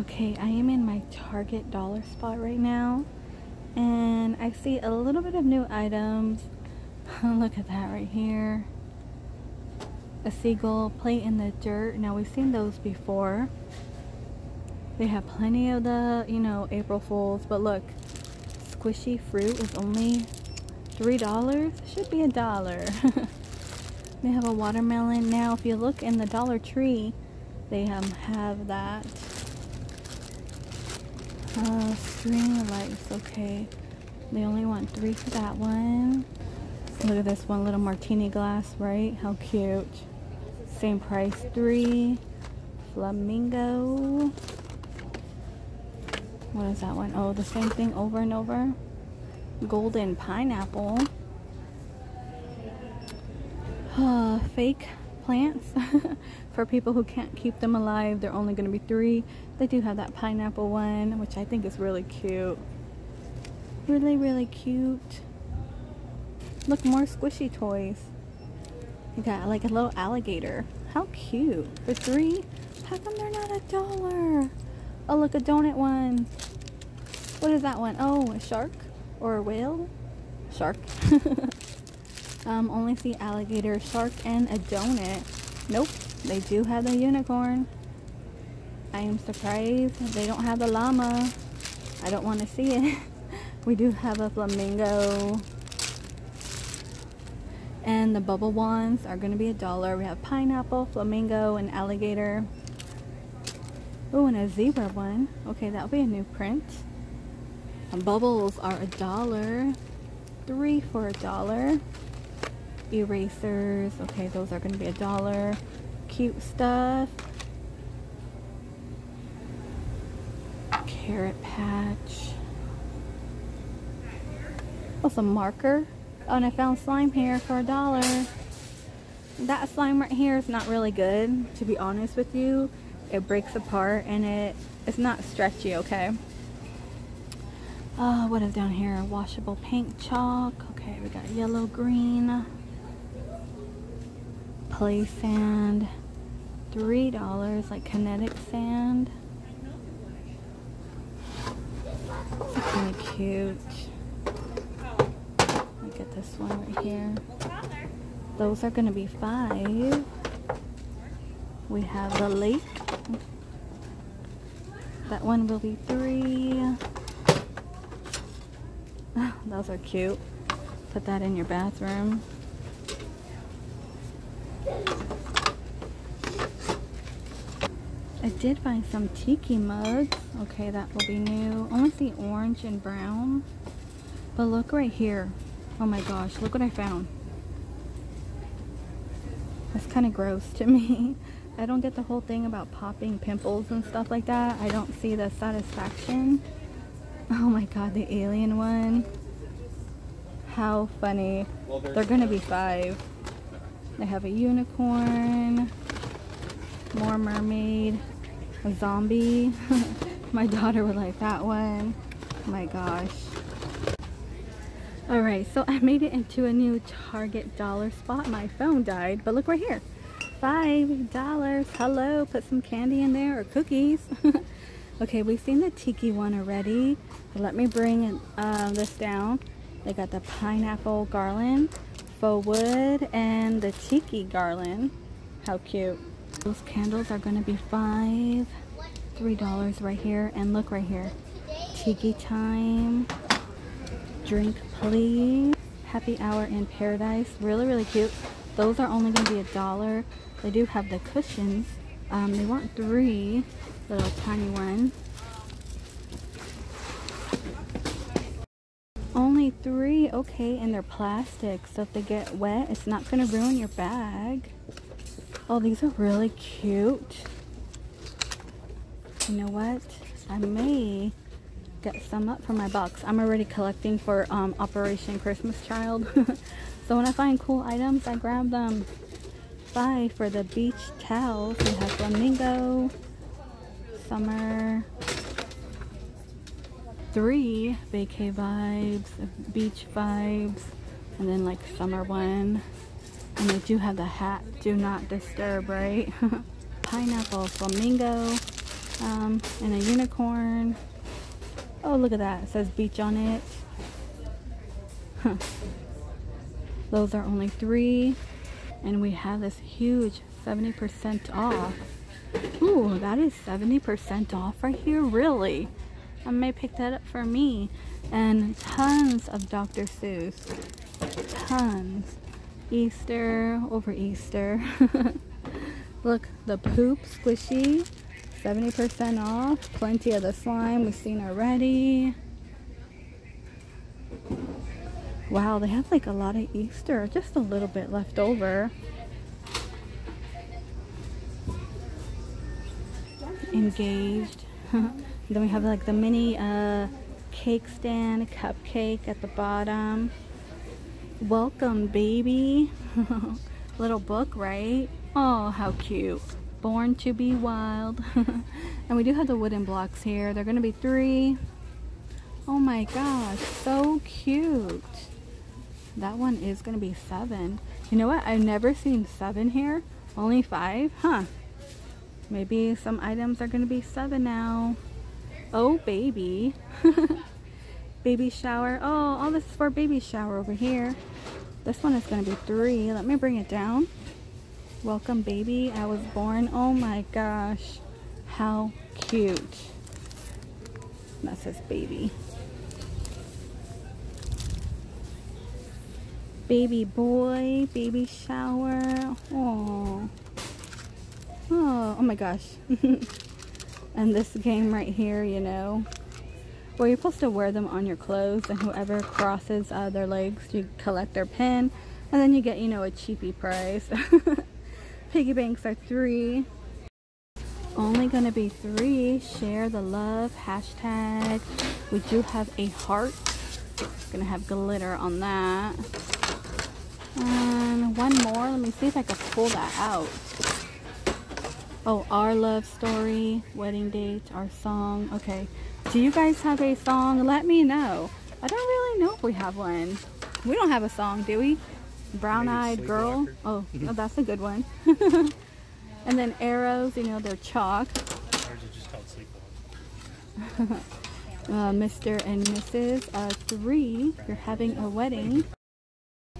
Okay, I am in my Target dollar spot right now. And I see a little bit of new items. Look at that right here. A seagull plate in the dirt. Now we've seen those before. They have plenty of the, you know, April Fools. But look, squishy fruit is only $3. Should be a dollar. they have a watermelon. Now if you look in the Dollar Tree, they um, have that. Uh, string lights, okay. They only want three for that one. Look at this one little martini glass, right? How cute. Same price, three. Flamingo. What is that one? Oh, the same thing over and over. Golden pineapple. Fake plants for people who can't keep them alive. They're only going to be three. They do have that pineapple one, which I think is really cute. Really, really cute. Look, more squishy toys. You got like a little alligator. How cute. For three? How come they're not a dollar? Oh, look, a donut one. What is that one? Oh, a shark? Or a whale? Shark. um, only see alligator, shark, and a donut. Nope, they do have the unicorn. I am surprised they don't have the llama. I don't want to see it. we do have a flamingo. And the bubble wands are going to be a dollar. We have pineapple, flamingo, and alligator. Oh, and a zebra one. Okay, that'll be a new print. And bubbles are a dollar. Three for a dollar erasers. Okay those are going to be a dollar. Cute stuff. Carrot patch. Oh some marker. Oh and I found slime here for a dollar. That slime right here is not really good to be honest with you. It breaks apart and it it's not stretchy okay? Uh, what is down here? Washable paint chalk. Okay we got yellow green play sand. Three dollars, like kinetic sand. It's kind of cute. Look at this one right here. Those are gonna be five. We have the lake. That one will be three. Those are cute. Put that in your bathroom. I did find some tiki mugs. Okay, that will be new. Only the orange and brown. But look right here. Oh my gosh, look what I found. That's kind of gross to me. I don't get the whole thing about popping pimples and stuff like that. I don't see the satisfaction. Oh my god, the alien one. How funny. They're gonna be five. They have a unicorn, more mermaid, a zombie. My daughter would like that one. my gosh. Alright, so I made it into a new Target dollar spot. My phone died, but look right here. Five dollars. Hello, put some candy in there or cookies. okay, we've seen the tiki one already. Let me bring uh, this down. They got the pineapple garland faux wood and the tiki garland. How cute. Those candles are to be five, three dollars right here. And look right here. Tiki time. Drink please. Happy hour in paradise. Really, really cute. Those are only to be a dollar. They do have the cushions. Um, they want three little tiny ones. Only three, okay, and they're plastic, so if they get wet, it's not gonna ruin your bag. Oh, these are really cute. You know what? I may get some up for my box. I'm already collecting for um, Operation Christmas Child. so when I find cool items, I grab them. Bye for the beach towels. We have flamingo, summer, three vacay vibes, beach vibes, and then like summer one. And they do have the hat, do not disturb, right? Pineapple, flamingo, Um, and a unicorn. Oh, look at that. It says beach on it. Those are only three. And we have this huge 70% off. Ooh, that is 70% off right here. Really? I may pick that up for me. And tons of Dr. Seuss. Tons. Easter over Easter. Look, the poop squishy. 70% off. Plenty of the slime we've seen already. Wow, they have like a lot of Easter. Just a little bit left over. Engaged. then we have like the mini uh, cake stand, cupcake at the bottom. Welcome, baby. Little book, right? Oh, how cute. Born to be wild. and we do have the wooden blocks here. They're going to be three. Oh my gosh, so cute. That one is going to be seven. You know what? I've never seen seven here. Only five? Huh. Maybe some items are going to be seven now. Oh, baby. baby shower. Oh, all this is for baby shower over here. This one is going to be three. Let me bring it down. Welcome, baby. I was born. Oh my gosh. How cute. That says baby. Baby boy, baby shower. Oh. Oh, oh my gosh. and this game right here, you know. Well, you're supposed to wear them on your clothes and whoever crosses uh, their legs, you collect their pin. And then you get, you know, a cheapy price. Piggy banks are three. Only gonna be three. Share the love. Hashtag. We do have a heart. Gonna have glitter on that. And one more. Let me see if I can pull that out. Oh, our love story, wedding date, our song. Okay. Do you guys have a song? Let me know. I don't really know if we have one. We don't have a song, do we? Brown Eyed Girl. Oh, oh, that's a good one. and then arrows, you know, they're chalk. uh, Mr. and Mrs. Uh, three, you're having a wedding.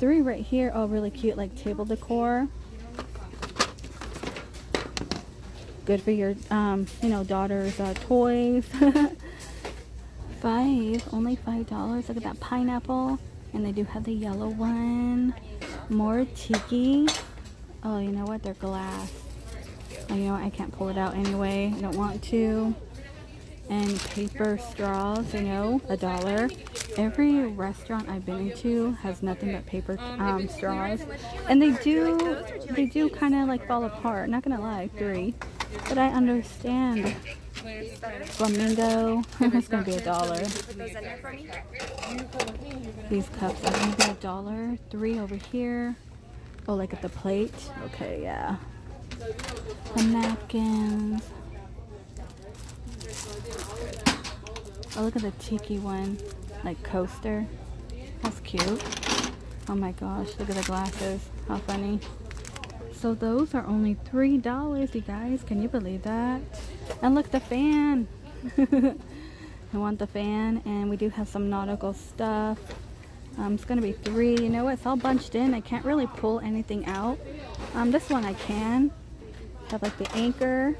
Three right here, oh really cute, like table decor. Good for your, um, you know, daughter's uh, toys. five, only five dollars. Look at that pineapple. And they do have the yellow one. More tiki. Oh, you know what? They're glass. Oh, you know what? I can't pull it out anyway. I don't want to and paper straws, you know, a dollar. Every restaurant I've been into has nothing but paper um, straws. And they do, they do kind of like fall apart, not gonna lie, three. But I understand. Flamingo, it's gonna be a dollar. These cups are gonna be a dollar. Three over here. Oh, like at the plate? Okay, yeah. The napkins. Oh, look at the tiki one. Like coaster. That's cute. Oh my gosh, look at the glasses. How funny. So those are only $3, you guys. Can you believe that? And look, the fan. I want the fan. And we do have some nautical stuff. Um, it's going to be three. You know what? It's all bunched in. I can't really pull anything out. Um, this one I can. Have like the anchor.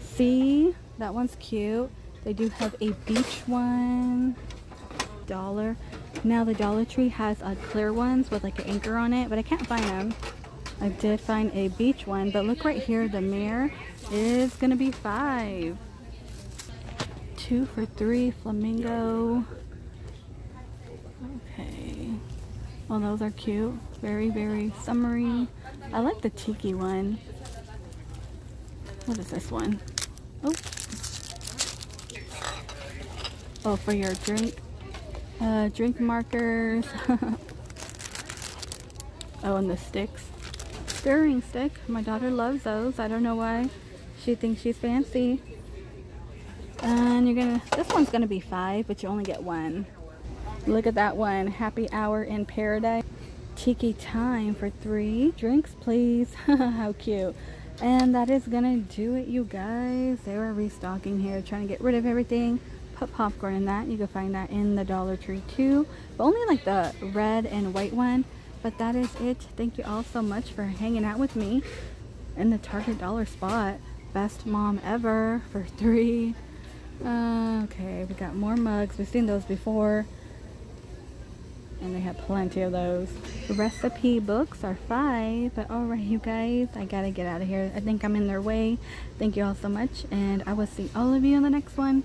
See? That one's cute. They do have a beach one. Dollar. Now the Dollar Tree has uh, clear ones with like an anchor on it, but I can't find them. I did find a beach one, but look right here, the mirror is gonna be five. Two for three, flamingo. Okay. Well, those are cute. Very, very summery. I like the tiki one. What is this one? Oh, Oh, for your drink. Uh, drink markers. oh, and the sticks. Stirring stick. My daughter loves those. I don't know why. She thinks she's fancy. And you're gonna, this one's gonna be five, but you only get one. Look at that one. Happy hour in paradise. Tiki time for three. Drinks, please. How cute. And that is gonna do it, you guys. They were restocking here, trying to get rid of everything. Put popcorn in that. You can find that in the Dollar Tree too. But only like the red and white one. But that is it. Thank you all so much for hanging out with me in the Target dollar spot. Best mom ever for three. Uh, okay, we got more mugs. We've seen those before. And they have plenty of those. Recipe books are five. But alright, you guys, I gotta get out of here. I think I'm in their way. Thank you all so much. And I will see all of you in the next one.